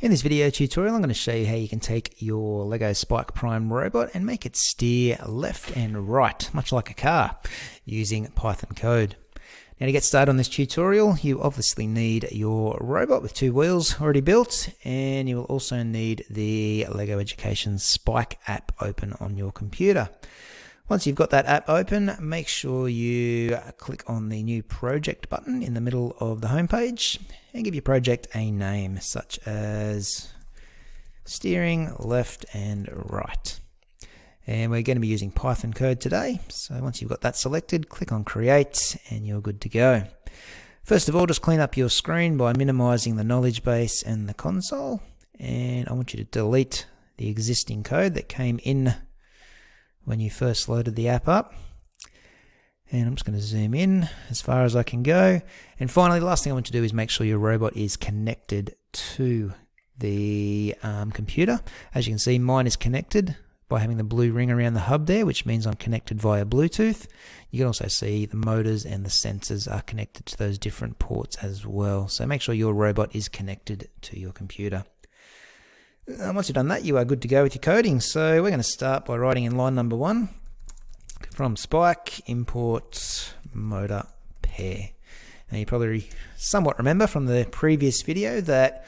In this video tutorial, I'm going to show you how you can take your LEGO Spike Prime robot and make it steer left and right, much like a car, using Python code. Now to get started on this tutorial, you obviously need your robot with two wheels already built, and you will also need the LEGO Education Spike app open on your computer. Once you've got that app open, make sure you click on the new project button in the middle of the homepage and give your project a name such as steering left and right. And we're going to be using Python code today. So once you've got that selected, click on create and you're good to go. First of all, just clean up your screen by minimizing the knowledge base and the console. And I want you to delete the existing code that came in when you first loaded the app up. And I'm just going to zoom in as far as I can go. And finally, the last thing I want to do is make sure your robot is connected to the um, computer. As you can see, mine is connected by having the blue ring around the hub there, which means I'm connected via Bluetooth. You can also see the motors and the sensors are connected to those different ports as well. So make sure your robot is connected to your computer. And once you've done that, you are good to go with your coding. So we're going to start by writing in line number one from Spike import motor pair. Now you probably somewhat remember from the previous video that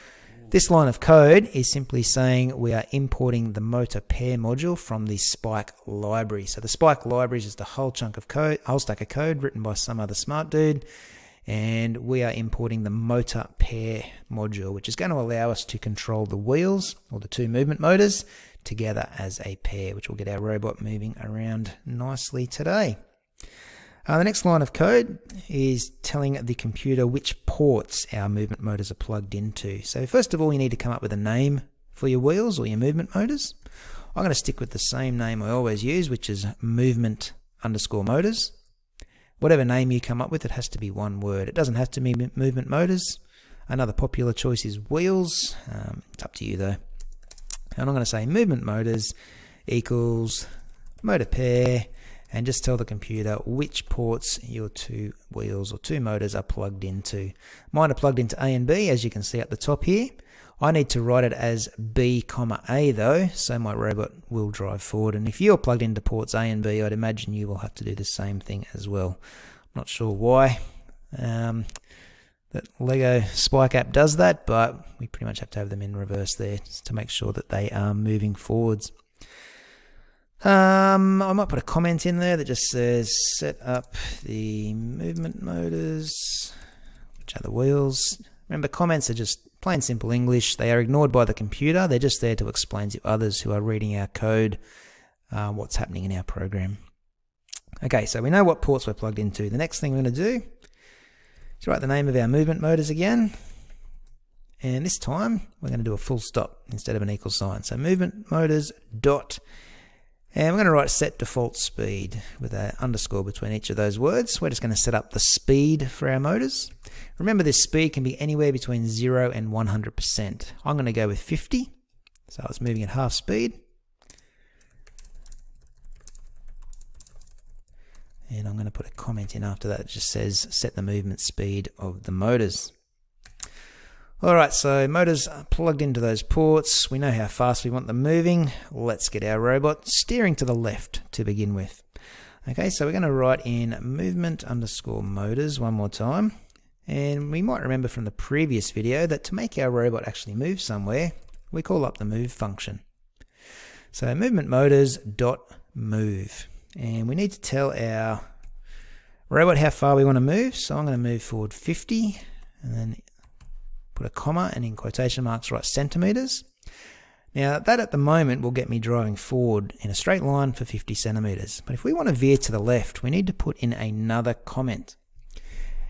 this line of code is simply saying we are importing the motor pair module from the Spike library. So the Spike library is just a whole chunk of code, a whole stack of code written by some other smart dude and we are importing the motor pair module, which is going to allow us to control the wheels or the two movement motors together as a pair, which will get our robot moving around nicely today. Uh, the next line of code is telling the computer which ports our movement motors are plugged into. So first of all, you need to come up with a name for your wheels or your movement motors. I'm going to stick with the same name I always use, which is movement underscore motors. Whatever name you come up with, it has to be one word. It doesn't have to be movement motors. Another popular choice is wheels. Um, it's up to you though. And I'm going to say movement motors equals motor pair and just tell the computer which ports your two wheels or two motors are plugged into. Mine are plugged into A and B as you can see at the top here. I need to write it as B comma A though, so my robot will drive forward. And if you're plugged into ports A and B, I'd imagine you will have to do the same thing as well. I'm not sure why um, that Lego Spike app does that, but we pretty much have to have them in reverse there to make sure that they are moving forwards. Um, I might put a comment in there that just says set up the movement motors, which are the wheels. Remember, comments are just plain simple English. They are ignored by the computer. They're just there to explain to others who are reading our code uh, what's happening in our program. Okay, so we know what ports we're plugged into. The next thing we're going to do is write the name of our movement motors again. And this time we're going to do a full stop instead of an equal sign. So movement motors dot and we're going to write set default speed with an underscore between each of those words. We're just going to set up the speed for our motors. Remember this speed can be anywhere between 0 and 100%. I'm going to go with 50. So it's moving at half speed. And I'm going to put a comment in after that that just says set the movement speed of the motors. Alright, so motors plugged into those ports. We know how fast we want them moving. Let's get our robot steering to the left to begin with. Okay, so we're going to write in movement underscore motors one more time. And we might remember from the previous video that to make our robot actually move somewhere, we call up the move function. So movement motors dot move. And we need to tell our robot how far we want to move. So I'm going to move forward 50 and then put a comma and in quotation marks write centimeters. Now that at the moment will get me driving forward in a straight line for 50 centimeters. But if we want to veer to the left, we need to put in another comment.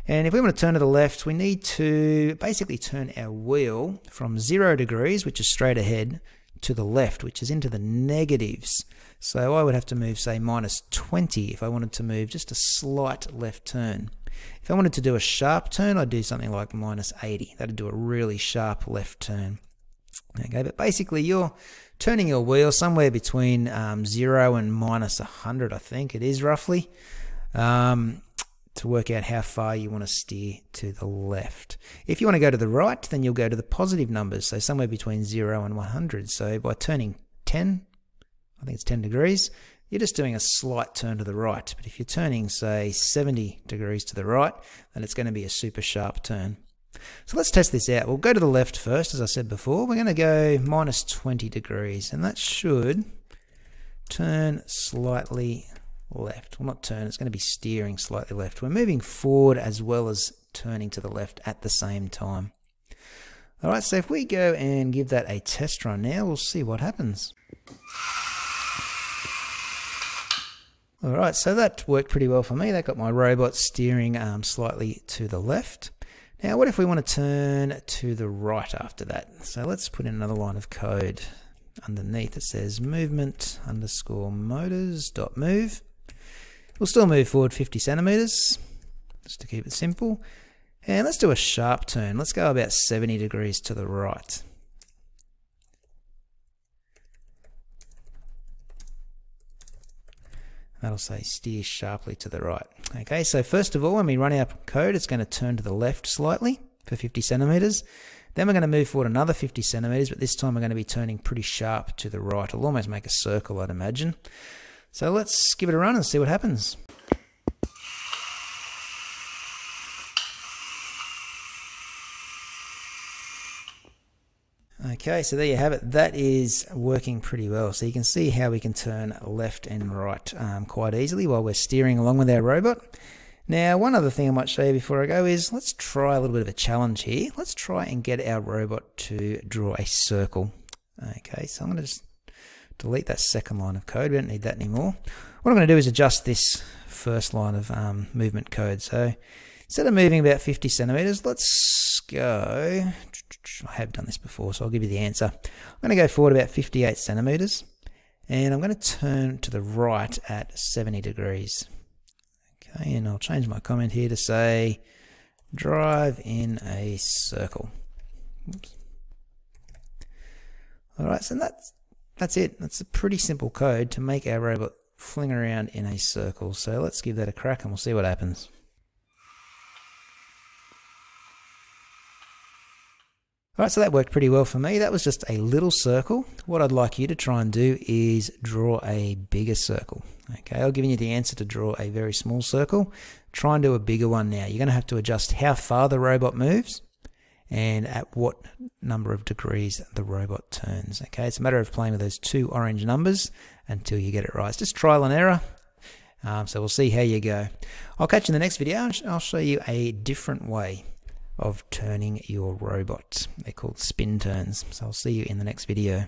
And if we want to turn to the left, we need to basically turn our wheel from zero degrees, which is straight ahead, to the left, which is into the negatives. So I would have to move, say, minus 20 if I wanted to move just a slight left turn. If I wanted to do a sharp turn, I'd do something like minus 80. That'd do a really sharp left turn. Okay, but basically you're turning your wheel somewhere between um, 0 and minus 100, I think it is roughly, um, to work out how far you want to steer to the left. If you want to go to the right, then you'll go to the positive numbers, so somewhere between 0 and 100. So by turning 10, I think it's 10 degrees, you're just doing a slight turn to the right. But if you're turning, say, 70 degrees to the right, then it's going to be a super sharp turn. So let's test this out. We'll go to the left first, as I said before. We're going to go minus 20 degrees, and that should turn slightly left. Well, not turn, it's going to be steering slightly left. We're moving forward as well as turning to the left at the same time. All right, so if we go and give that a test run now, we'll see what happens. All right, so that worked pretty well for me. That got my robot steering um, slightly to the left. Now, what if we want to turn to the right after that? So let's put in another line of code underneath. It says movement underscore motors dot move. We'll still move forward 50 centimeters, just to keep it simple. And let's do a sharp turn. Let's go about 70 degrees to the right. That'll say steer sharply to the right. Okay, so first of all, when we run our code, it's going to turn to the left slightly for 50 centimeters. Then we're going to move forward another 50 centimeters, but this time we're going to be turning pretty sharp to the right. It'll almost make a circle, I'd imagine. So let's give it a run and see what happens. Okay, so there you have it. That is working pretty well. So you can see how we can turn left and right um, quite easily while we're steering along with our robot. Now, one other thing I might show you before I go is let's try a little bit of a challenge here. Let's try and get our robot to draw a circle. Okay, so I'm going to just delete that second line of code. We don't need that anymore. What I'm going to do is adjust this first line of um, movement code. So instead of moving about 50 centimeters, let's go. I have done this before, so I'll give you the answer. I'm going to go forward about 58 centimeters, and I'm going to turn to the right at 70 degrees. Okay, and I'll change my comment here to say drive in a circle. Oops. All right, so that's that's it. That's a pretty simple code to make our robot fling around in a circle. So let's give that a crack and we'll see what happens. Alright, so that worked pretty well for me. That was just a little circle. What I'd like you to try and do is draw a bigger circle. Okay, I've given you the answer to draw a very small circle. Try and do a bigger one now. You're going to have to adjust how far the robot moves and at what number of degrees the robot turns. Okay, it's a matter of playing with those two orange numbers until you get it right. It's just trial and error. Um, so we'll see how you go. I'll catch you in the next video. I'll show you a different way of turning your robot. They're called spin turns. So I'll see you in the next video.